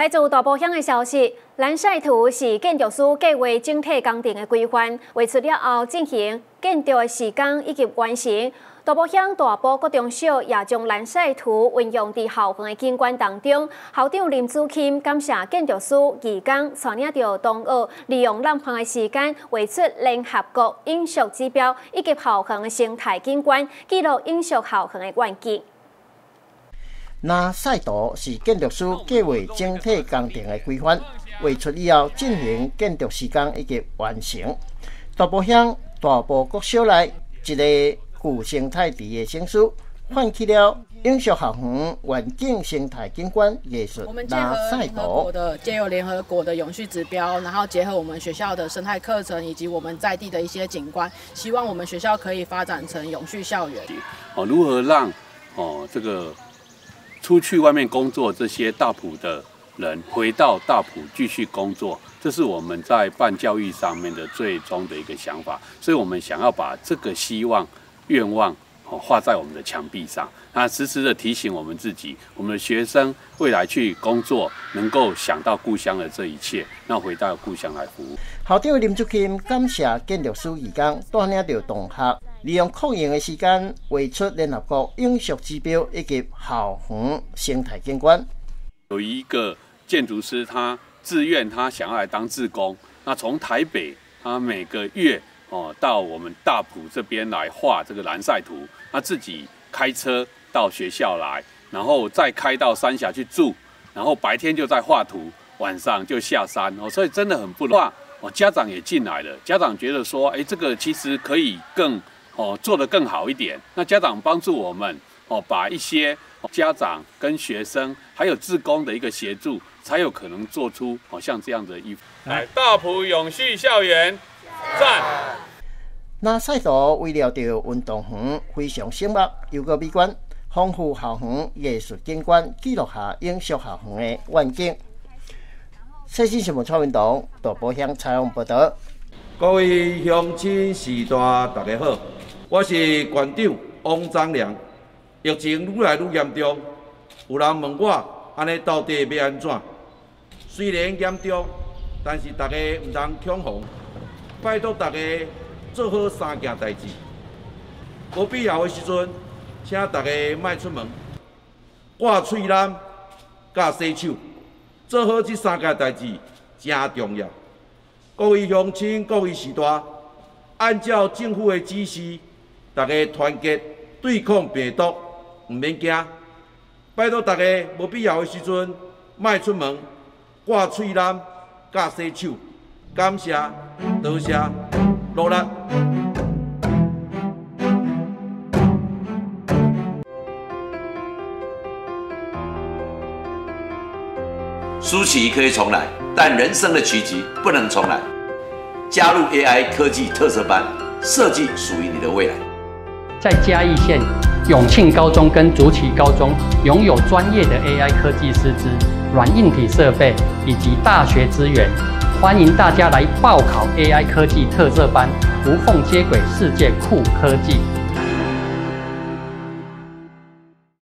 来自大埔乡的消息，蓝晒图是建筑师计划整体工程的规范，画出了后进行建筑的时间以及完成。大埔乡大埔高中小也将蓝晒图运用在校园的景观当中。校长林祖钦感谢建筑师义工率领着同学，利用冷棚的时间画出联合国饮食指标以及校园的生态景观，记录饮食校园的环境。那赛道是建筑师计划整体工程的规范，画出以后进行建筑施工以及完成。大埔乡大埔国小内一个古生态地的城市，唤起了永续校园环境生态景观艺术。我们结合联合国的建有联合国的永续指标，然后结合我们学校的生态课程以及我们在地的一些景观，希望我们学校可以发展成永续校园。哦，如何让哦这个？出去外面工作，这些大埔的人回到大埔继续工作，这是我们在办教育上面的最终的一个想法。所以，我们想要把这个希望、愿望画在我们的墙壁上，那时时的提醒我们自己，我们的学生未来去工作，能够想到故乡的这一切，那回到故乡来服务。校长林竹钦感谢建筑师义工带领着同学。利用空闲的时间，画出联合国永续指标以及校园生态景观。有一个建筑师，他自愿，他想要来当志工。那从台北，他每个月哦到我们大埔这边来画这个蓝晒图。他自己开车到学校来，然后再开到三峡去住，然后白天就在画图，晚上就下山。哦，所以真的很不乱。哦，家长也进来了。家长觉得说，哎，这个其实可以更。哦，做得更好一点。那家长帮助我们哦，把一些家长跟学生还有志工的一个协助，才有可能做出哦像这样的衣服。来，大埔永续校园赞。那赛道为了着运动员非常醒目，又个美观，丰富校园艺术景观，记录下影视校园的环境。最新新闻超运动，大埔乡采访报道。各位乡亲、士大，大家好。我是馆长王章良，疫情愈来愈严重，有人问我安尼到底要安怎？虽然严重，但是大家毋通恐慌，拜托大家做好三件代志。无必要的时阵，请大家莫出门，挂喙蓝、甲洗手，做好这三件代志真重要。各位乡亲、各位士大，按照政府的指示。大家团结对抗病毒，毋免惊。拜托大家无必要的时阵，莫出门，挂喙蓝，甲洗手。感谢，多谢，努力。输棋可以重来，但人生的棋局不能重来。加入 AI 科技特色班，设计属于你的未来。在嘉义县永庆高中跟竹崎高中拥有专业的 AI 科技师资、软硬体设备以及大学资源，欢迎大家来报考 AI 科技特色班，无缝接轨世界酷科技。